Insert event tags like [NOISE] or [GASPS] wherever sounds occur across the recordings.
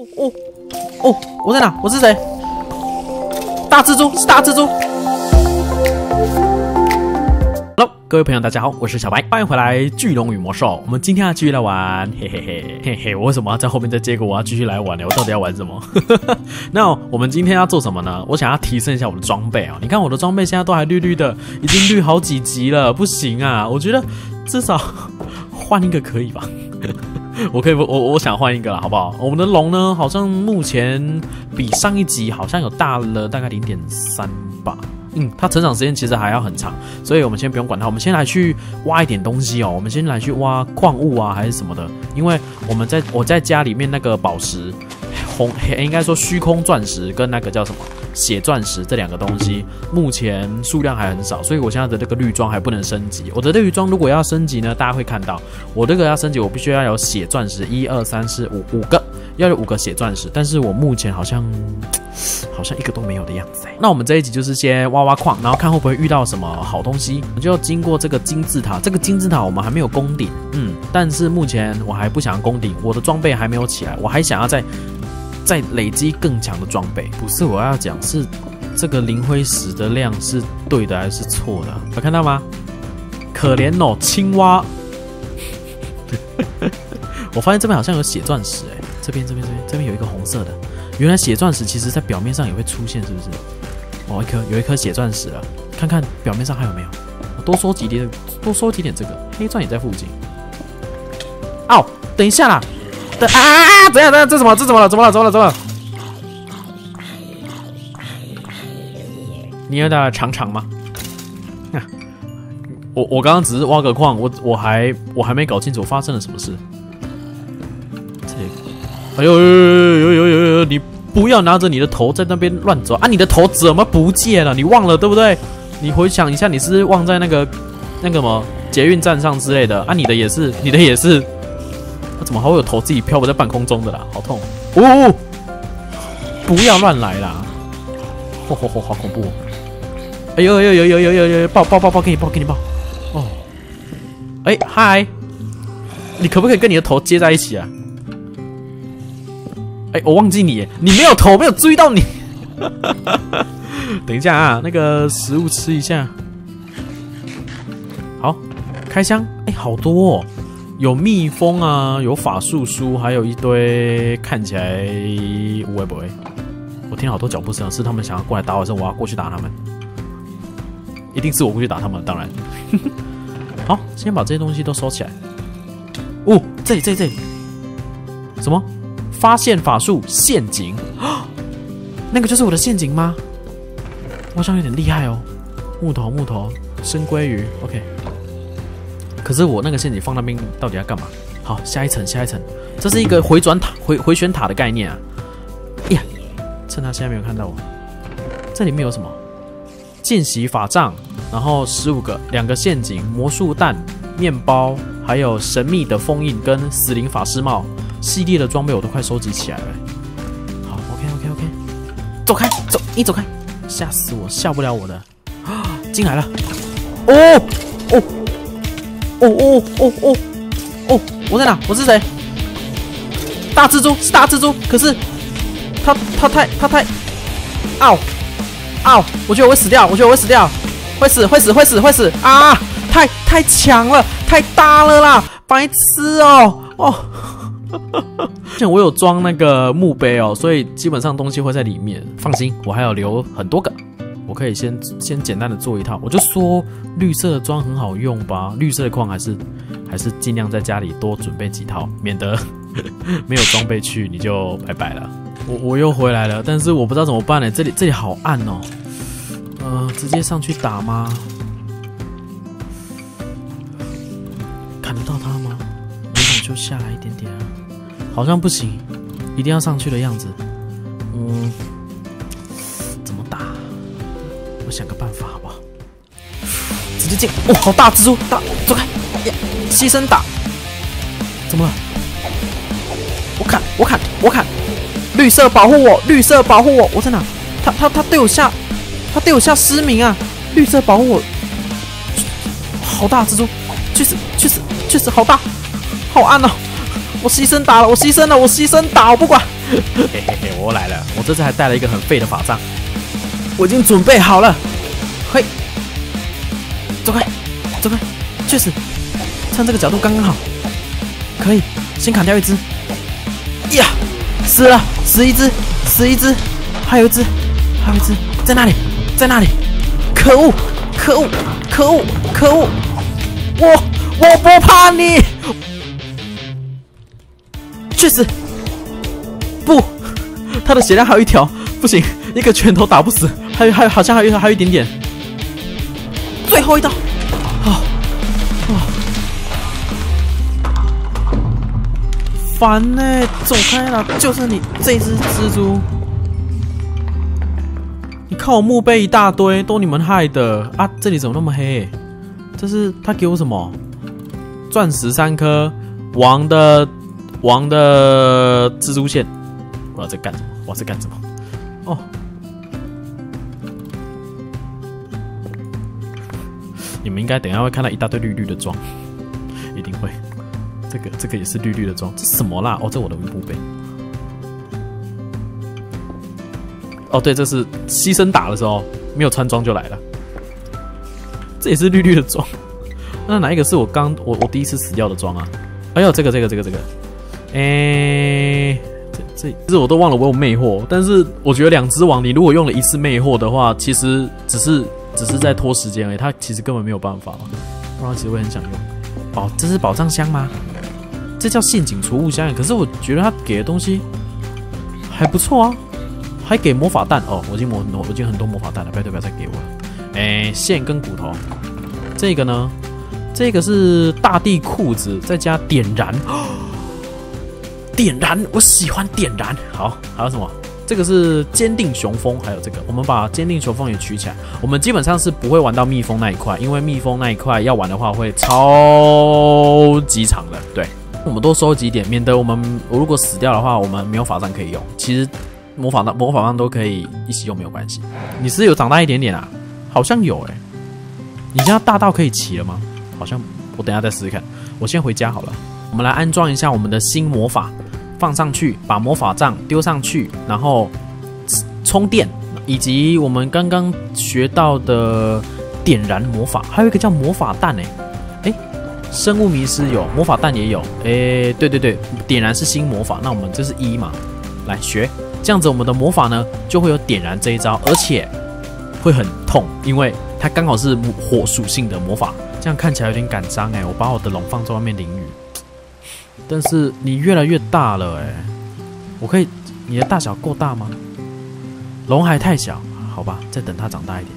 哦哦哦！我在哪？我是谁？大蜘蛛是大蜘蛛。Hello，各位朋友，大家好，我是小白，欢迎回来《巨龙与魔兽》。我们今天要继续来玩，嘿嘿嘿嘿嘿。我为什么要在后面再接个？我要继续来玩呢？我到底要玩什么？[LAUGHS] 那我们今天要做什么呢？我想要提升一下我的装备啊！你看我的装备现在都还绿绿的，已经绿好几级了，不行啊！我觉得至少 [LAUGHS] 换一个可以吧？[LAUGHS] 我可以，我我想换一个了，好不好？我们的龙呢，好像目前比上一集好像有大了大概零点三吧。嗯，它成长时间其实还要很长，所以我们先不用管它。我们先来去挖一点东西哦。我们先来去挖矿物啊，还是什么的？因为我们在我在家里面那个宝石红，应该说虚空钻石跟那个叫什么？血钻石这两个东西目前数量还很少，所以我现在的这个绿装还不能升级。我的绿装如果要升级呢，大家会看到我这个要升级，我必须要有血钻石一二三四五五个，要有五个血钻石。但是我目前好像好像一个都没有的样子。那我们这一集就是先挖挖矿，然后看会不会遇到什么好东西。我就要经过这个金字塔，这个金字塔我们还没有攻顶，嗯，但是目前我还不想攻顶，我的装备还没有起来，我还想要在。再累积更强的装备，不是我要讲，是这个灵灰石的量是对的还是错的？有看到吗？可怜哦，青蛙！[LAUGHS] 我发现这边好像有血钻石，哎，这边这边这边这边有一个红色的，原来血钻石其实在表面上也会出现，是不是？哦，一颗有一颗血钻石了，看看表面上还有没有？我多收几点，多收几点这个黑钻也在附近。哦，等一下啦！啊！怎样？怎样？这什么？这怎么了？怎么了？怎么了？怎么了？你有点长长吗？我我刚刚只是挖个矿，我我还我还没搞清楚发生了什么事。这个，哎呦呦呦呦呦呦！你不要拿着你的头在那边乱走啊！你的头怎么不见了？你忘了对不对？你回想一下，你是忘在那个那个什么捷运站上之类的啊？你的也是，你的也是。怎么还会有头自己漂浮在半空中的啦？好痛！哦，不要乱来啦！嚯嚯嚯，好恐怖！哎呦呦呦呦呦呦呦！抱抱抱抱，给你抱给你抱！哦，哎嗨，你可不可以跟你的头接在一起啊？哎，我忘记你，你没有头，没有追到你。[LAUGHS] 等一下啊，那个食物吃一下。好，开箱。哎，好多。哦。有蜜蜂啊，有法术书，还有一堆看起来无会不会？我听好多脚步声，是他们想要过来打我，是我要过去打他们。一定是我过去打他们，当然。[LAUGHS] 好，先把这些东西都收起来。哦，这里这里这里，什么？发现法术陷阱？[GASPS] 那个就是我的陷阱吗？好像有点厉害哦。木头木头，深鲑鱼，OK。可是我那个陷阱放那边到底要干嘛？好，下一层，下一层，这是一个回转塔、回回旋塔的概念啊！呀，趁他现在没有看到我，这里面有什么？见习法杖，然后十五个，两个陷阱，魔术弹，面包，还有神秘的封印跟死灵法师帽系列的装备，我都快收集起来了。好，OK，OK，OK，走开，走，你走开，吓死我，吓不了我的啊！进来了，哦哦。哦哦哦哦哦！我在哪？我是谁？大蜘蛛是大蜘蛛，可是他他太他太，嗷嗷！我觉得我会死掉，我觉得我会死掉，会死会死会死会死啊！太太强了，太大了啦！白痴哦哦！[LAUGHS] 像我有装那个墓碑哦，所以基本上东西会在里面。放心，我还要留很多个。我可以先先简单的做一套，我就说绿色的装很好用吧，绿色的矿还是还是尽量在家里多准备几套，免得 [LAUGHS] 没有装备去你就拜拜了。我我又回来了，但是我不知道怎么办呢，这里这里好暗哦，呃，直接上去打吗？砍得到他吗？我想就下来一点点啊，好像不行，一定要上去的样子，嗯。我想个办法，好不好？直接进！哇，好大蜘蛛，大，走开！呀，牺牲打，怎么了？我砍，我砍，我砍！绿色保护我，绿色保护我，我在哪？他他他对我下，他对我下失明啊！绿色保护我，好大蜘蛛，去死，去死，去死！好大，好暗哦！我牺牲打了，我牺牲了，我牺牲打，我不管，嘿嘿嘿，我来了，我这次还带了一个很废的法杖，我已经准备好了。嘿，走开，走开，确实，趁这个角度刚刚好，可以先砍掉一只。呀，死了，死一只，死一只，还有一只，还有一只，在那里，在那里，可恶，可恶，可恶，可恶，我我不怕你，确实，不，他的血量还有一条，不行，一个拳头打不死，还有还有好像还有还有一点点，最后一刀，啊啊。烦呢，走开了！就是你这只蜘蛛，你看我墓碑一大堆，都你们害的啊！这里怎么那么黑？这是他给我什么？钻石三颗，王的王的蜘蛛线，我要在干什么？我在干什么？哦，你们应该等下会看到一大堆绿绿的装，一定会。这个这个也是绿绿的装，这什么啦？哦，这我的墓碑。哦，对，这是牺牲打的时候没有穿装就来了。这也是绿绿的装。[LAUGHS] 那哪一个是我刚我我第一次死掉的装啊？哎呦，这个这个这个这个，哎，这这这我都忘了我有魅惑。但是我觉得两只王，你如果用了一次魅惑的话，其实只是只是在拖时间而已，它其实根本没有办法。不然其实会很想用。宝，这是宝藏箱吗？这叫陷阱储物箱，可是我觉得他给的东西还不错啊，还给魔法弹哦，我已经魔我已经很多魔法弹了，不要不要再给我了。哎，线跟骨头，这个呢，这个是大地裤子，再加点燃，点燃，我喜欢点燃。好，还有什么？这个是坚定雄风，还有这个，我们把坚定雄风也取起来。我们基本上是不会玩到蜜蜂那一块，因为蜜蜂那一块要玩的话会超级长的，对。我们多收集一点，免得我们如果死掉的话，我们没有法杖可以用。其实魔法杖、魔法杖都可以一起用，没有关系。你是有长大一点点啊？好像有哎。你现在大到可以骑了吗？好像我等下再试试看。我先回家好了。我们来安装一下我们的新魔法，放上去，把魔法杖丢上去，然后充电，以及我们刚刚学到的点燃魔法，还有一个叫魔法弹哎。生物迷失有魔法弹也有，诶，对对对，点燃是新魔法，那我们这是一嘛，来学，这样子我们的魔法呢就会有点燃这一招，而且会很痛，因为它刚好是火属性的魔法，这样看起来有点感伤哎，我把我的龙放在外面淋雨，但是你越来越大了哎，我可以，你的大小够大吗？龙还太小，好吧，再等它长大一点。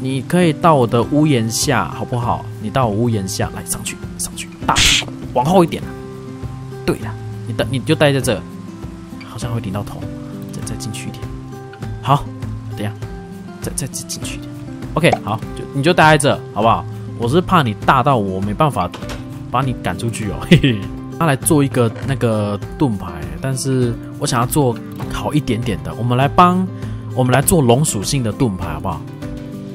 你可以到我的屋檐下，好不好？你到我屋檐下来，上去，上去，大往后一点对了，你待你就待在这，好像会顶到头，再再进去一点。好，等下，再再进进去一点。OK，好，就你就待在这，好不好？我是怕你大到我没办法把你赶出去哦。嘿嘿，他来做一个那个盾牌，但是我想要做好一点点的。我们来帮，我们来做龙属性的盾牌，好不好？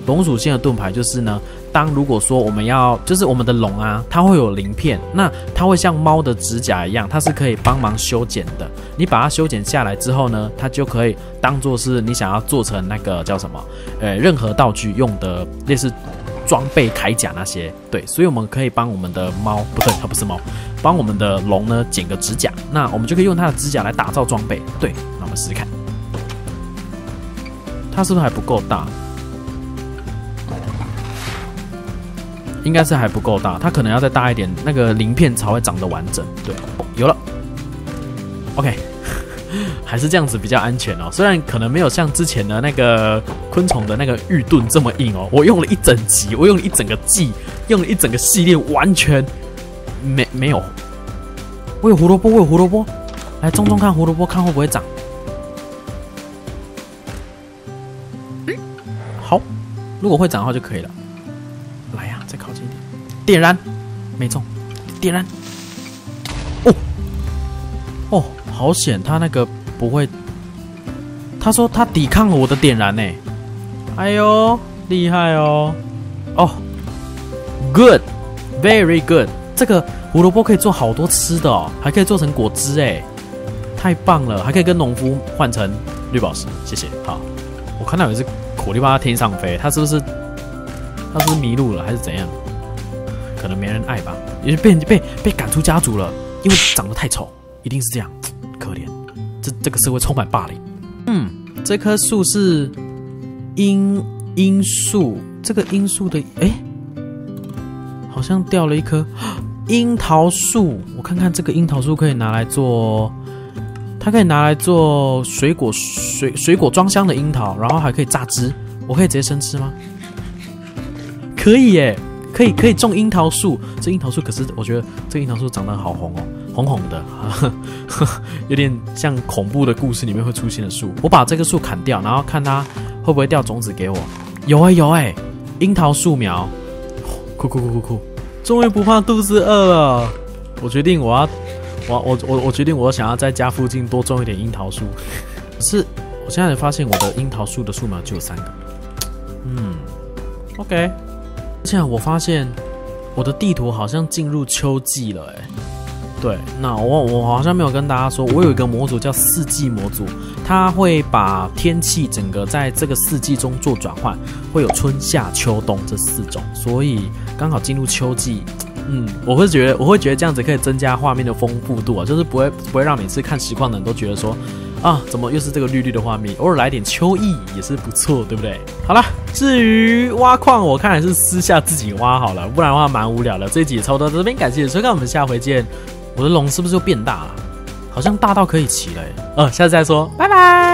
龙属性的盾牌就是呢，当如果说我们要，就是我们的龙啊，它会有鳞片，那它会像猫的指甲一样，它是可以帮忙修剪的。你把它修剪下来之后呢，它就可以当做是你想要做成那个叫什么，呃，任何道具用的类似装备铠甲那些。对，所以我们可以帮我们的猫，不对，它不是猫，帮我们的龙呢剪个指甲，那我们就可以用它的指甲来打造装备。对，那我们试试看，它是不是还不够大？应该是还不够大，它可能要再大一点，那个鳞片才会长得完整。对，有了，OK，还是这样子比较安全哦。虽然可能没有像之前的那个昆虫的那个玉盾这么硬哦，我用了一整集，我用了一整个季，用了一整个系列，完全没没有。我有胡萝卜，我有胡萝卜，来种种看胡萝卜，看会不会长。好，如果会长的话就可以了来呀再靠近一。点燃，没中，点燃。哦，哦，好险，他那个不会。他说他抵抗了我的点燃呢。哎呦，厉害哦！哦，good，very good。这个胡萝卜可以做好多吃的哦，还可以做成果汁哎。太棒了，还可以跟农夫换成绿宝石，谢谢。好，我看到有一只苦力巴天上飞，它是不是它是不是迷路了还是怎样？可能没人爱吧，也是被被被赶出家族了，因为长得太丑，一定是这样，可怜。这这个社会充满霸凌。嗯，这棵树是樱樱树，这个樱树的哎，好像掉了一棵 [GASPS] 樱桃树。我看看这个樱桃树可以拿来做，它可以拿来做水果水水果装箱的樱桃，然后还可以榨汁，我可以直接生吃吗？可以耶。可以可以种樱桃树，这樱桃树可是我觉得这樱桃树长得好红哦，红红的，[LAUGHS] 有点像恐怖的故事里面会出现的树。我把这个树砍掉，然后看它会不会掉种子给我。有哎有哎，樱桃树苗，酷酷酷酷酷，终于不怕肚子饿了。我决定我要我我我我决定我想要在家附近多种一点樱桃树。可是我现在发现我的樱桃树的树苗只有三个。嗯，OK。这样我发现我的地图好像进入秋季了，哎，对，那我我好像没有跟大家说，我有一个模组叫四季模组，它会把天气整个在这个四季中做转换，会有春夏秋冬这四种，所以刚好进入秋季，嗯，我会觉得我会觉得这样子可以增加画面的丰富度啊，就是不会不会让每次看实况的人都觉得说。啊，怎么又是这个绿绿的画面？偶尔来点秋意也是不错，对不对？好了，至于挖矿，我看还是私下自己挖好了，不然的话蛮无聊的。这一集也差不多到这边，感谢收看，我们下回见。我的龙是不是就变大了？好像大到可以骑了，呃，下次再说，拜拜。